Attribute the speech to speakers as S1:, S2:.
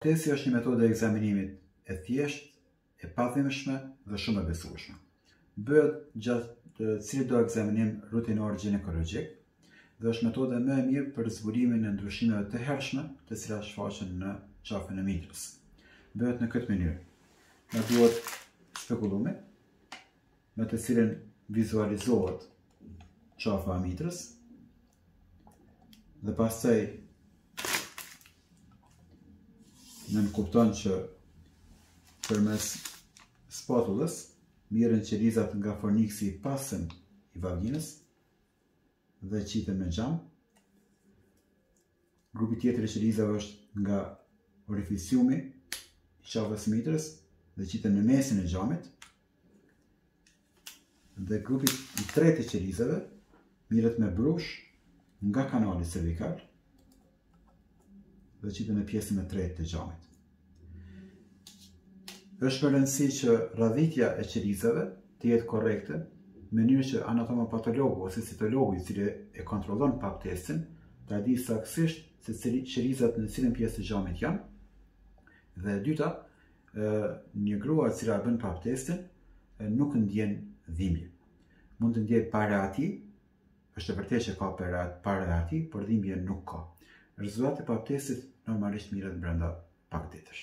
S1: Testi është një metodë e ekzaminimit e thjeshtë, e padhimbshme dhe shumë e besueshme. Bëhet gjatë cilit do ekzaminim rutinor gjinekologjik dhe është metoda më e mirë për zbulimin e ndryshimeve të hershme të cilat shfaqen në qafën e mitrës. Bëhet në këtë mënyrë. Na duhet spekulumi, me të cilin vizualizohet qafa e mitrës, Dhe pastaj nënkupton që përmes spatullës mirren qelizat nga forniksi i pasëm i vaginës dhe qiten në xham. Grupi tjetër i qelizave është nga orificiumi i qafës së mitrës dhe qiten në mesin e xhamit. Dhe grupi i tretë i qelizave mirret me brush nga kanali cervikal dhe qitet në pjesën e tretë të xhamit. Është me rëndësi që radhitja e qelizave të jetë korrekte, mënyrë që anatomopatologu ose citologu i cili e kontrollon pap testin, ta dijë saksisht se qelizat në cilën pjesë të xhamit janë, dhe e dyta, Një grua e cila e bën pap testin nuk ndjen dhimbje. Mund të ndjejë parehati, është e vërtetë që ka parehati, por dhimbje nuk ka. Rezultati i pap testit normalisht mirret brenda pak ditësh.